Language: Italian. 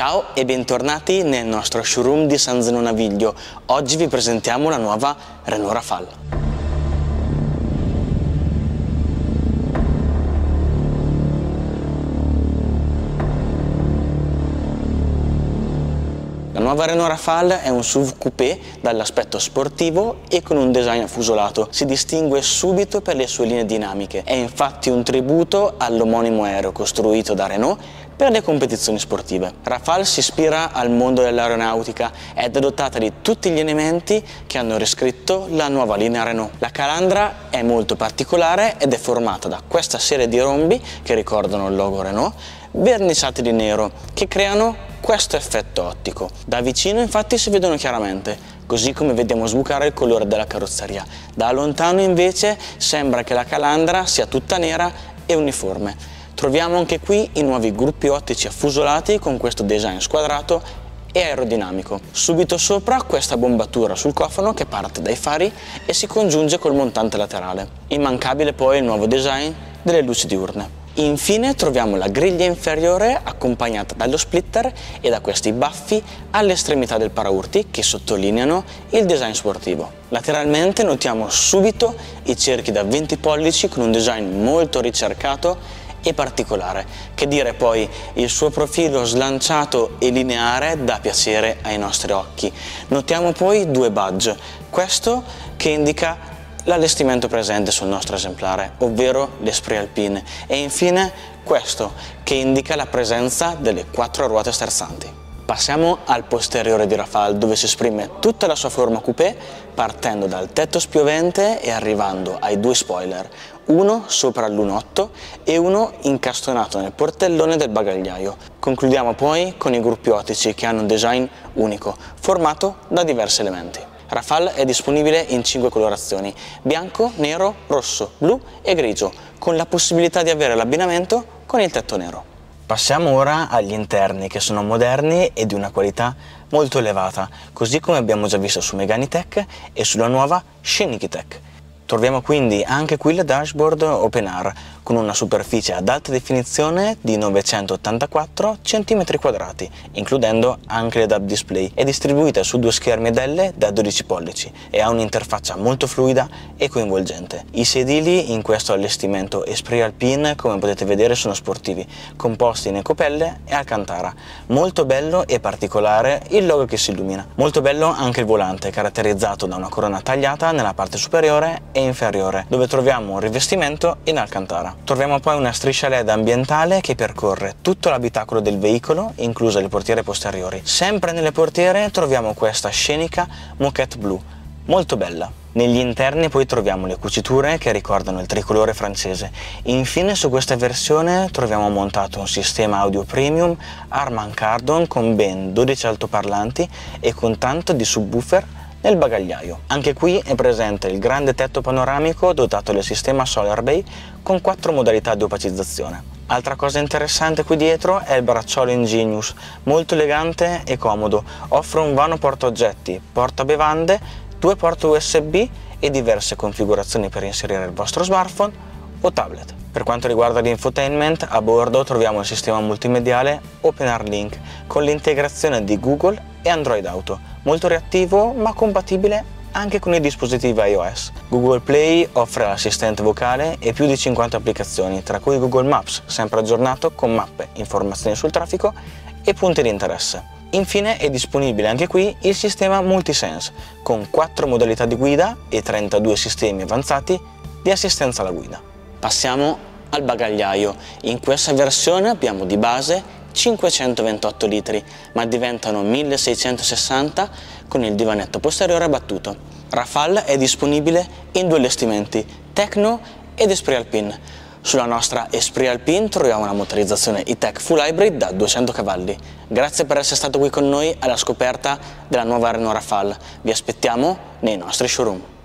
Ciao e bentornati nel nostro showroom di San Zenone Naviglio. Oggi vi presentiamo la nuova Renault Rafale. Renault Rafale è un SUV coupé dall'aspetto sportivo e con un design affusolato. Si distingue subito per le sue linee dinamiche. È infatti un tributo all'omonimo aereo costruito da Renault per le competizioni sportive. Rafale si ispira al mondo dell'aeronautica ed è dotata di tutti gli elementi che hanno riscritto la nuova linea Renault. La calandra è molto particolare ed è formata da questa serie di rombi che ricordano il logo Renault verniciati di nero che creano questo effetto ottico. Da vicino infatti si vedono chiaramente, così come vediamo sbucare il colore della carrozzeria. Da lontano invece sembra che la calandra sia tutta nera e uniforme. Troviamo anche qui i nuovi gruppi ottici affusolati con questo design squadrato e aerodinamico. Subito sopra questa bombatura sul cofano che parte dai fari e si congiunge col montante laterale. Immancabile poi il nuovo design delle luci diurne. Infine troviamo la griglia inferiore accompagnata dallo splitter e da questi baffi all'estremità del paraurti che sottolineano il design sportivo. Lateralmente notiamo subito i cerchi da 20 pollici con un design molto ricercato e particolare, che dire poi il suo profilo slanciato e lineare dà piacere ai nostri occhi. Notiamo poi due badge, questo che indica l'allestimento presente sul nostro esemplare, ovvero l'Esprit Alpine e infine questo che indica la presenza delle quattro ruote sterzanti. Passiamo al posteriore di Rafale dove si esprime tutta la sua forma coupé partendo dal tetto spiovente e arrivando ai due spoiler, uno sopra l'1.8 e uno incastonato nel portellone del bagagliaio. Concludiamo poi con i gruppi ottici che hanno un design unico, formato da diversi elementi. Rafale è disponibile in 5 colorazioni, bianco, nero, rosso, blu e grigio, con la possibilità di avere l'abbinamento con il tetto nero. Passiamo ora agli interni che sono moderni e di una qualità molto elevata, così come abbiamo già visto su Megane Tech e sulla nuova Shiniki Tech. Troviamo quindi anche qui il dashboard OpenR con una superficie ad alta definizione di 984 cm2, includendo anche le DAB display. È distribuita su due schermi ed L da 12 pollici e ha un'interfaccia molto fluida e coinvolgente. I sedili in questo allestimento Esprit Alpine, come potete vedere, sono sportivi, composti in ecopelle e alcantara. Molto bello e particolare il logo che si illumina. Molto bello anche il volante, caratterizzato da una corona tagliata nella parte superiore e inferiore, dove troviamo un rivestimento in alcantara. Troviamo poi una striscia LED ambientale che percorre tutto l'abitacolo del veicolo, incluse le portiere posteriori. Sempre nelle portiere troviamo questa scenica moquette blu, molto bella. Negli interni poi troviamo le cuciture che ricordano il tricolore francese. Infine su questa versione troviamo montato un sistema audio premium Harman Kardon con ben 12 altoparlanti e con tanto di subwoofer nel bagagliaio. Anche qui è presente il grande tetto panoramico dotato del sistema Solar Bay con quattro modalità di opacizzazione. Altra cosa interessante qui dietro è il bracciolo Ingenius, molto elegante e comodo. Offre un vano portaoggetti, porta bevande, due porte USB e diverse configurazioni per inserire il vostro smartphone o tablet. Per quanto riguarda l'infotainment, a bordo troviamo il sistema multimediale OpenR Link con l'integrazione di Google e Android Auto, molto reattivo ma compatibile anche con i dispositivi iOS. Google Play offre l'assistente vocale e più di 50 applicazioni, tra cui Google Maps, sempre aggiornato con mappe, informazioni sul traffico e punti di interesse. Infine è disponibile anche qui il sistema Multisense, con 4 modalità di guida e 32 sistemi avanzati di assistenza alla guida. Passiamo al bagagliaio. In questa versione abbiamo di base 528 litri, ma diventano 1660 con il divanetto posteriore abbattuto. Rafale è disponibile in due allestimenti, Tecno ed Esprit Alpine. Sulla nostra Esprit Alpine troviamo una motorizzazione e-tech full hybrid da 200 cavalli. Grazie per essere stato qui con noi alla scoperta della nuova Renault Rafale. Vi aspettiamo nei nostri showroom.